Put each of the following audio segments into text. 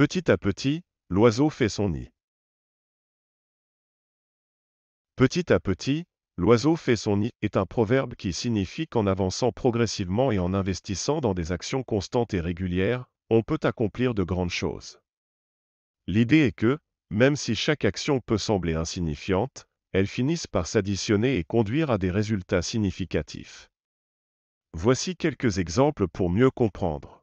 Petit à petit, l'oiseau fait son nid. Petit à petit, l'oiseau fait son nid est un proverbe qui signifie qu'en avançant progressivement et en investissant dans des actions constantes et régulières, on peut accomplir de grandes choses. L'idée est que, même si chaque action peut sembler insignifiante, elles finissent par s'additionner et conduire à des résultats significatifs. Voici quelques exemples pour mieux comprendre.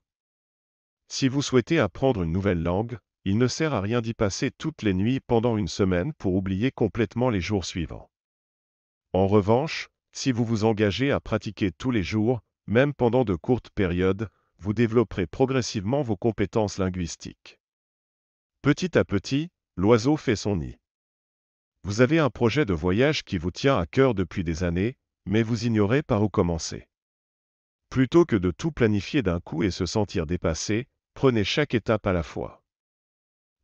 Si vous souhaitez apprendre une nouvelle langue, il ne sert à rien d'y passer toutes les nuits pendant une semaine pour oublier complètement les jours suivants. En revanche, si vous vous engagez à pratiquer tous les jours, même pendant de courtes périodes, vous développerez progressivement vos compétences linguistiques. Petit à petit, l'oiseau fait son nid. Vous avez un projet de voyage qui vous tient à cœur depuis des années, mais vous ignorez par où commencer. Plutôt que de tout planifier d'un coup et se sentir dépassé, prenez chaque étape à la fois.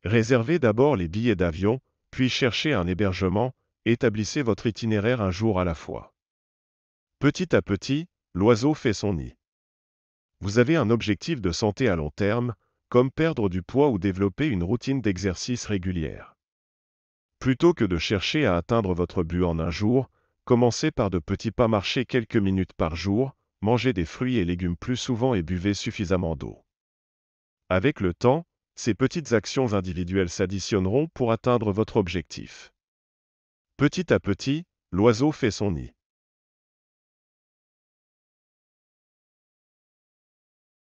Réservez d'abord les billets d'avion, puis cherchez un hébergement, établissez votre itinéraire un jour à la fois. Petit à petit, l'oiseau fait son nid. Vous avez un objectif de santé à long terme, comme perdre du poids ou développer une routine d'exercice régulière. Plutôt que de chercher à atteindre votre but en un jour, commencez par de petits pas marcher quelques minutes par jour, mangez des fruits et légumes plus souvent et buvez suffisamment d'eau. Avec le temps, ces petites actions individuelles s'additionneront pour atteindre votre objectif. Petit à petit, l'oiseau fait son nid.